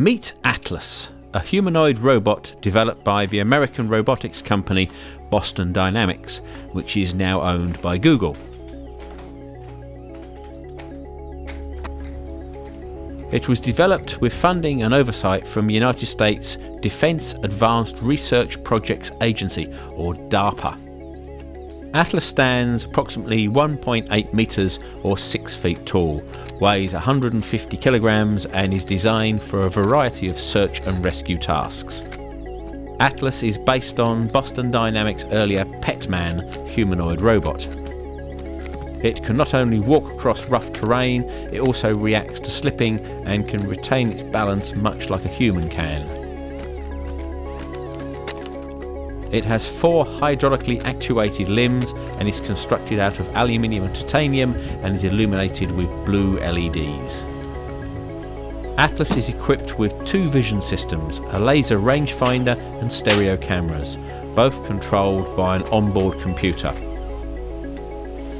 Meet Atlas, a humanoid robot developed by the American robotics company Boston Dynamics, which is now owned by Google. It was developed with funding and oversight from the United States Defense Advanced Research Projects Agency, or DARPA. Atlas stands approximately 1.8 metres or 6 feet tall, weighs 150 kilograms and is designed for a variety of search and rescue tasks. Atlas is based on Boston Dynamics' earlier Petman humanoid robot. It can not only walk across rough terrain, it also reacts to slipping and can retain its balance much like a human can. It has four hydraulically actuated limbs and is constructed out of aluminium and titanium and is illuminated with blue LEDs. Atlas is equipped with two vision systems, a laser rangefinder and stereo cameras, both controlled by an onboard computer.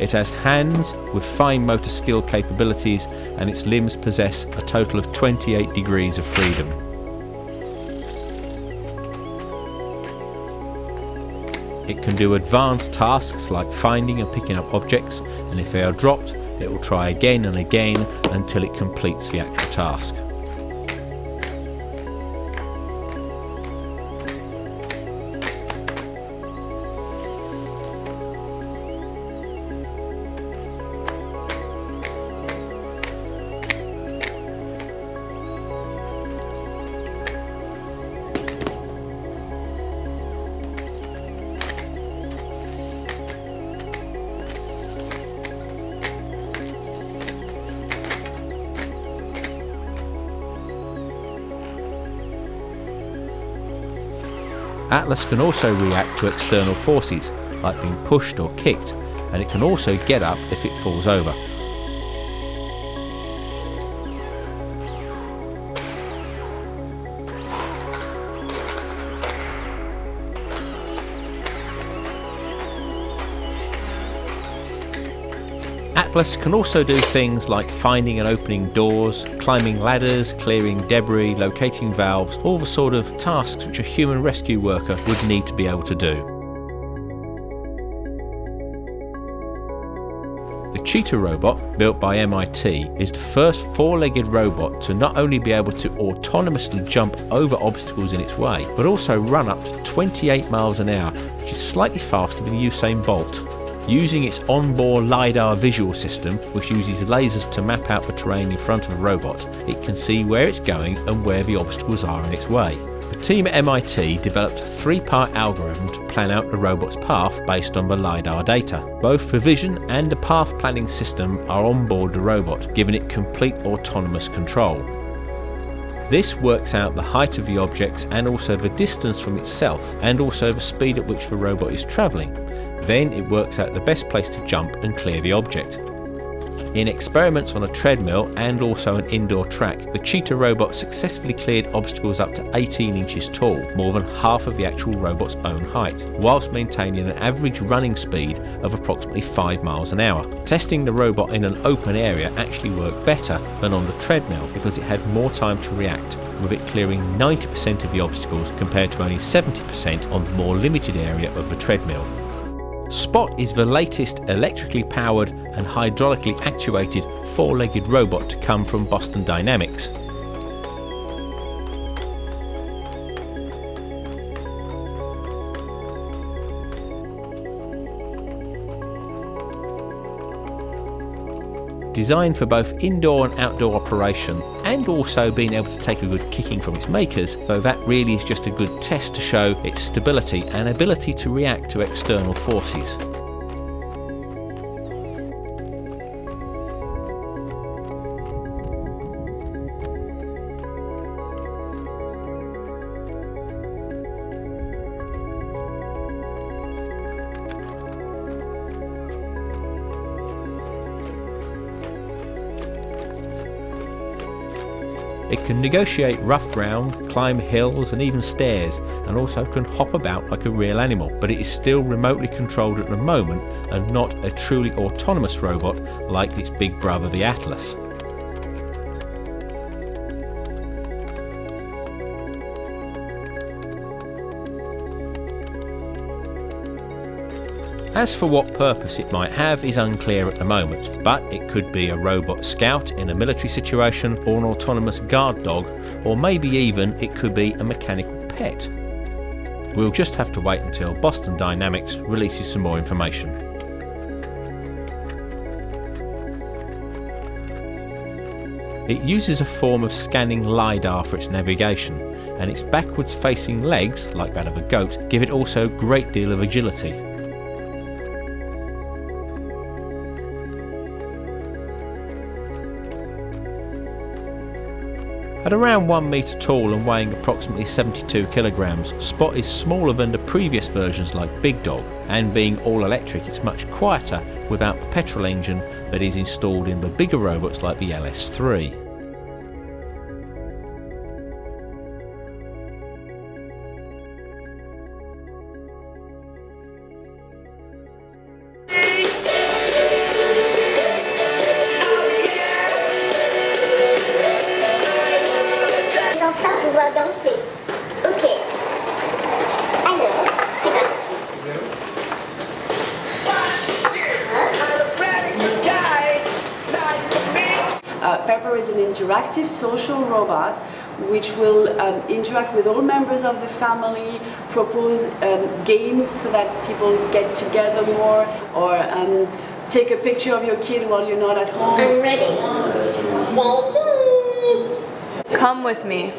It has hands with fine motor skill capabilities and its limbs possess a total of 28 degrees of freedom. It can do advanced tasks like finding and picking up objects, and if they are dropped, it will try again and again until it completes the actual task. Atlas can also react to external forces, like being pushed or kicked, and it can also get up if it falls over. Atlas can also do things like finding and opening doors, climbing ladders, clearing debris, locating valves, all the sort of tasks which a human rescue worker would need to be able to do. The Cheetah robot, built by MIT, is the first four-legged robot to not only be able to autonomously jump over obstacles in its way, but also run up to 28 miles an hour, which is slightly faster than Usain Bolt. Using its onboard LiDAR visual system, which uses lasers to map out the terrain in front of a robot, it can see where it's going and where the obstacles are in its way. The team at MIT developed a three-part algorithm to plan out the robot's path based on the LiDAR data. Both the vision and the path planning system are on board the robot, giving it complete autonomous control. This works out the height of the objects and also the distance from itself and also the speed at which the robot is travelling. Then it works out the best place to jump and clear the object. In experiments on a treadmill and also an indoor track, the Cheetah robot successfully cleared obstacles up to 18 inches tall, more than half of the actual robot's own height, whilst maintaining an average running speed of approximately 5 miles an hour. Testing the robot in an open area actually worked better than on the treadmill because it had more time to react, with it clearing 90% of the obstacles compared to only 70% on the more limited area of the treadmill. Spot is the latest electrically powered and hydraulically actuated four-legged robot to come from Boston Dynamics. Designed for both indoor and outdoor operation, and also being able to take a good kicking from its makers, though that really is just a good test to show its stability and ability to react to external forces. It can negotiate rough ground, climb hills and even stairs, and also can hop about like a real animal, but it is still remotely controlled at the moment and not a truly autonomous robot like its big brother the Atlas. As for what purpose it might have is unclear at the moment, but it could be a robot scout in a military situation or an autonomous guard dog, or maybe even it could be a mechanical pet. We'll just have to wait until Boston Dynamics releases some more information. It uses a form of scanning LiDAR for its navigation, and its backwards facing legs, like that of a goat, give it also a great deal of agility. At around 1 metre tall and weighing approximately 72 kilograms, Spot is smaller than the previous versions like Big Dog, and being all electric it's much quieter without the petrol engine that is installed in the bigger robots like the LS3. Pepper is an interactive social robot which will um, interact with all members of the family, propose um, games so that people get together more, or um, take a picture of your kid while you're not at home. I'm ready. Say cheese! Come with me.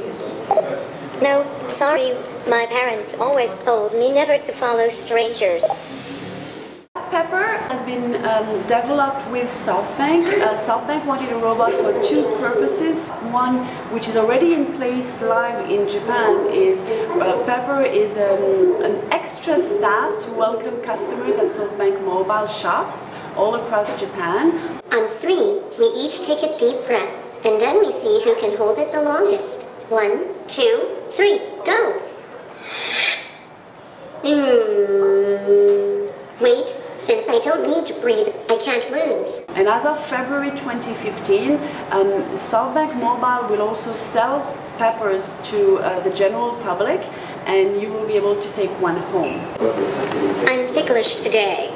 No, sorry. My parents always told me never to follow strangers. Been um, developed with SoftBank. Uh, SoftBank wanted a robot for two purposes. One, which is already in place live in Japan, is uh, Pepper is um, an extra staff to welcome customers at SoftBank mobile shops all across Japan. On three, we each take a deep breath, and then we see who can hold it the longest. One, two, three, go! Hmm. Wait, since I don't need to breathe, I can't lose. And as of February 2015, um, SoftBank Mobile will also sell peppers to uh, the general public, and you will be able to take one home. I'm ticklish today.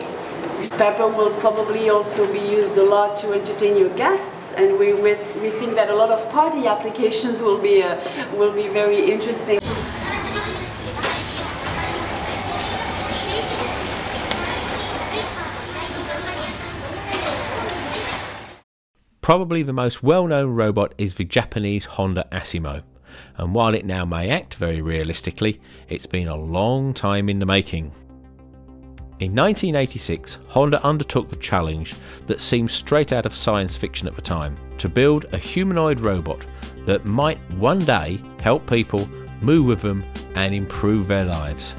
Pepper will probably also be used a lot to entertain your guests, and we, with, we think that a lot of party applications will be, uh, will be very interesting. Probably the most well-known robot is the Japanese Honda Asimo, and while it now may act very realistically, it's been a long time in the making. In 1986, Honda undertook the challenge that seemed straight out of science fiction at the time to build a humanoid robot that might one day help people move with them and improve their lives.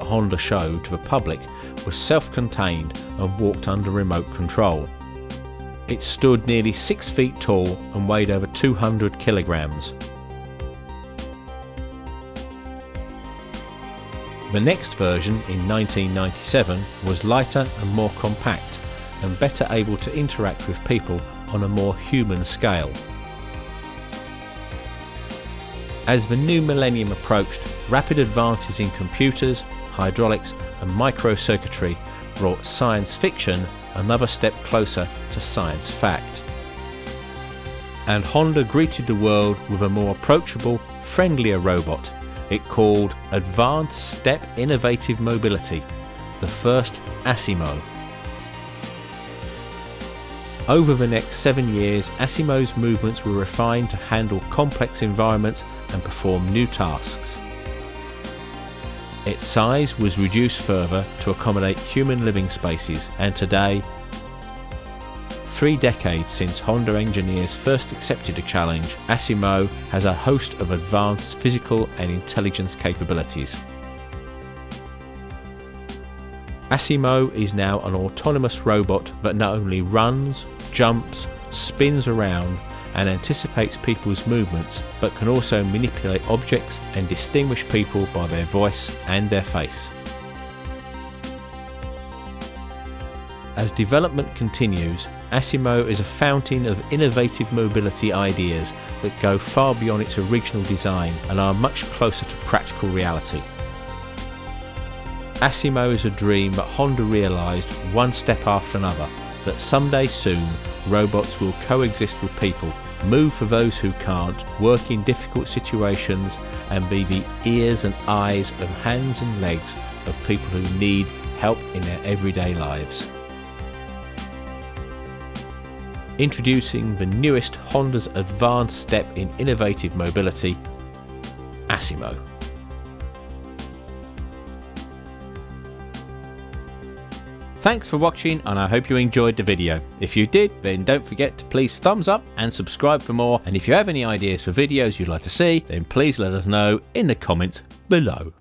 That Honda showed to the public was self-contained and walked under remote control. It stood nearly 6 feet tall and weighed over 200 kilograms. The next version in 1997 was lighter and more compact and better able to interact with people on a more human scale. As the new millennium approached, rapid advances in computers, hydraulics and microcircuitry brought science fiction another step closer to science fact. And Honda greeted the world with a more approachable, friendlier robot it called Advanced Step Innovative Mobility, the first Asimo. Over the next seven years, Asimo's movements were refined to handle complex environments and perform new tasks. Its size was reduced further to accommodate human living spaces and today, three decades since Honda engineers first accepted the challenge, Asimo has a host of advanced physical and intelligence capabilities. Asimo is now an autonomous robot that not only runs, jumps, spins around and anticipates people's movements, but can also manipulate objects and distinguish people by their voice and their face. As development continues, Asimo is a fountain of innovative mobility ideas that go far beyond its original design and are much closer to practical reality. Asimo is a dream that Honda realised one step after another, that someday soon robots will coexist with people, move for those who can't, work in difficult situations, and be the ears and eyes and hands and legs of people who need help in their everyday lives. Introducing the newest Honda's advanced step in innovative mobility, Asimo. Thanks for watching and I hope you enjoyed the video. If you did, then don't forget to please thumbs up and subscribe for more. And if you have any ideas for videos you'd like to see, then please let us know in the comments below.